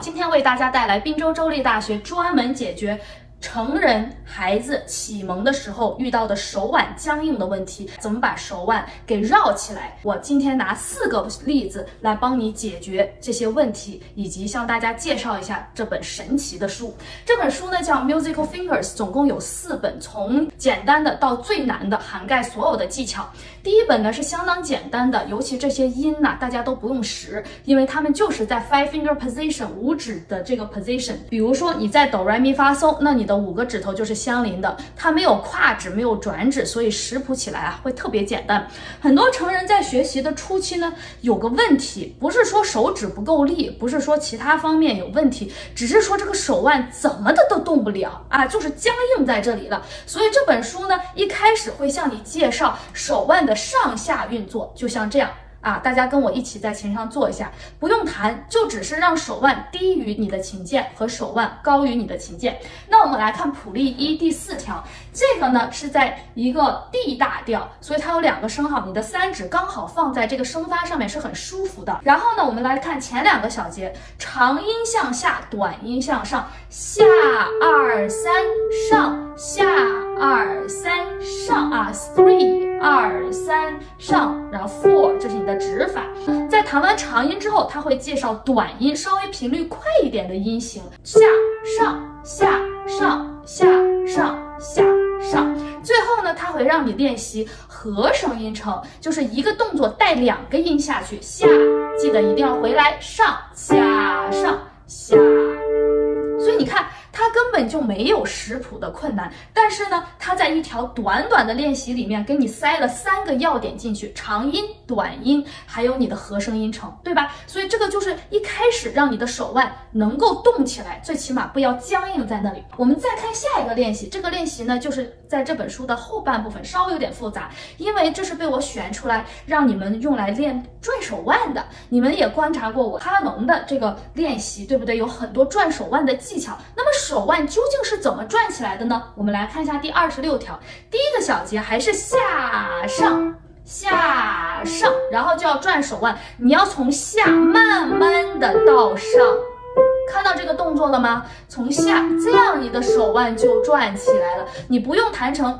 今天为大家带来滨州州立大学专门解决。成人孩子启蒙的时候遇到的手腕僵硬的问题，怎么把手腕给绕起来？我今天拿四个例子来帮你解决这些问题，以及向大家介绍一下这本神奇的书。这本书呢叫《Musical Fingers》，总共有四本，从简单的到最难的，涵盖所有的技巧。第一本呢是相当简单的，尤其这些音呐，大家都不用识，因为它们就是在 five finger position 五指的这个 position。比如说你在哆来咪发嗦，那你的五个指头就是相邻的，它没有跨指，没有转指，所以识谱起来啊会特别简单。很多成人在学习的初期呢，有个问题，不是说手指不够力，不是说其他方面有问题，只是说这个手腕怎么的都动不了啊，就是僵硬在这里了。所以这本书呢，一开始会向你介绍手腕的上下运作，就像这样。啊，大家跟我一起在琴上做一下，不用弹，就只是让手腕低于你的琴键和手腕高于你的琴键。那我们来看谱例一第四条，这个呢是在一个 D 大调，所以它有两个升号，你的三指刚好放在这个升发上面是很舒服的。然后呢，我们来看前两个小节，长音向下，短音向上，下二三上，下二三上啊，three。二三上，然后 four，这是你的的指法。在弹完长音之后，它会介绍短音，稍微频率快一点的音型，下上下上下上下上。最后呢，它会让你练习和声音程，就是一个动作带两个音下去，下，记得一定要回来，上下上下。根本就没有识谱的困难，但是呢，它在一条短短的练习里面给你塞了三个要点进去：长音、短音，还有你的和声音程，对吧？所以这个就是一开始让你的手腕能够动起来，最起码不要僵硬在那里。我们再看下一个练习，这个练习呢，就是在这本书的后半部分，稍微有点复杂，因为这是被我选出来让你们用来练转手腕的。你们也观察过我哈农的这个练习，对不对？有很多转手腕的技巧。那么手腕究竟是怎么转起来的呢？我们来看一下第二十六条，第一个小节还是下上下上，然后就要转手腕，你要从下慢慢的到上，看到这个动作了吗？从下这样，你的手腕就转起来了，你不用弹成。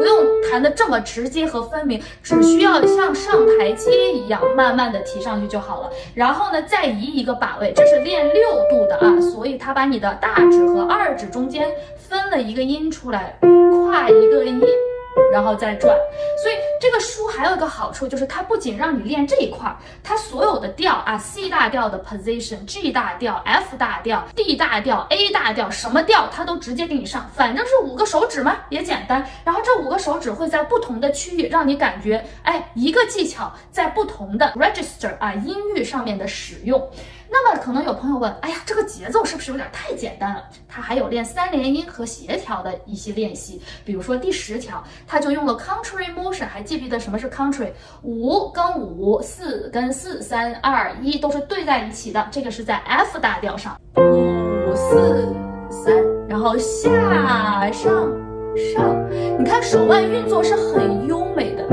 不用弹的这么直接和分明，只需要像上台阶一样，慢慢的提上去就好了。然后呢，再移一个把位，这是练六度的啊，所以它把你的大指和二指中间分了一个音出来，跨一个音。然后再转，所以这个书还有一个好处，就是它不仅让你练这一块儿，它所有的调啊，C 大调的 position，G 大调，F 大调，D 大调，A 大调，什么调它都直接给你上，反正是五个手指嘛，也简单。然后这五个手指会在不同的区域，让你感觉，哎，一个技巧在不同的 register 啊音域上面的使用。那么可能有朋友问，哎呀，这个节奏是不是有点太简单了？它还有练三连音和协调的一些练习，比如说第十条，它就用了 contrary motion，还记不记得什么是 country？五跟五，四跟四，三二一都是对在一起的，这个是在 F 大调上，五四三，然后下上上，你看手腕运作是很优美的，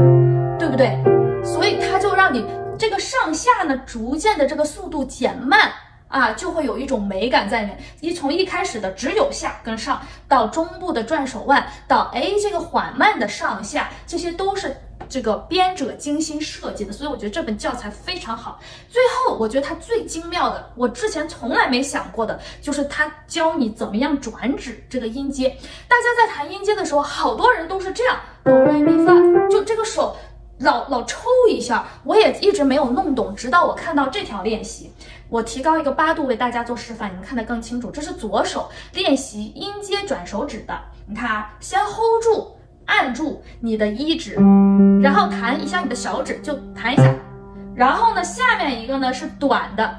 对不对？所以它就让你。这个上下呢，逐渐的这个速度减慢啊，就会有一种美感在里面。一从一开始的只有下跟上，到中部的转手腕，到哎这个缓慢的上下，这些都是这个编者精心设计的。所以我觉得这本教材非常好。最后，我觉得它最精妙的，我之前从来没想过的，就是它教你怎么样转指这个音阶。大家在弹音阶的时候，好多人都是这样哆来咪发，就这个手。老老抽一下，我也一直没有弄懂，直到我看到这条练习，我提高一个八度为大家做示范，你们看得更清楚。这是左手练习音阶转手指的，你看啊，先 hold 住，按住你的一指，然后弹一下你的小指，就弹一下。然后呢，下面一个呢是短的，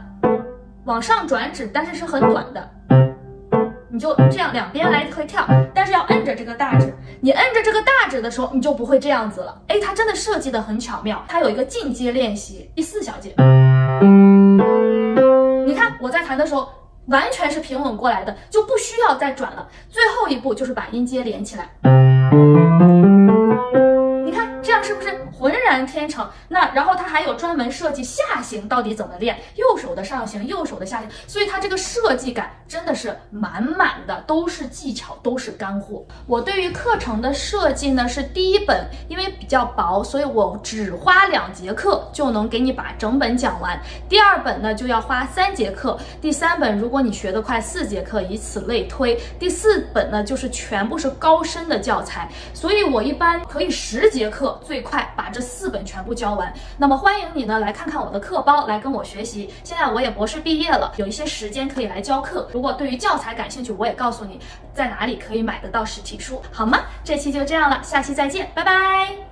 往上转指，但是是很短的。你就这样两边来回跳，但是要摁着这个大指。你摁着这个大指的时候，你就不会这样子了。哎，它真的设计的很巧妙。它有一个进阶练习，第四小节。你看我在弹的时候，完全是平稳过来的，就不需要再转了。最后一步就是把音阶连起来。你看这样是不是浑然天成。那然后它还有专门设计下行到底怎么练，右手的上行，右手的下行，所以它这个设计感真的是满满的，都是技巧，都是干货。我对于课程的设计呢，是第一本，因为比较薄，所以我只花两节课就能给你把整本讲完。第二本呢，就要花三节课。第三本，如果你学得快，四节课，以此类推。第四本呢，就是全部是高深的教材，所以我一般可以十节课最快把这四本全部教完。那么欢迎你呢来看看我的课包，来跟我学习。现在我也博士毕业了，有一些时间可以来教课。如果对于教材感兴趣，我也告诉你在哪里可以买得到实体书，好吗？这期就这样了，下期再见，拜拜。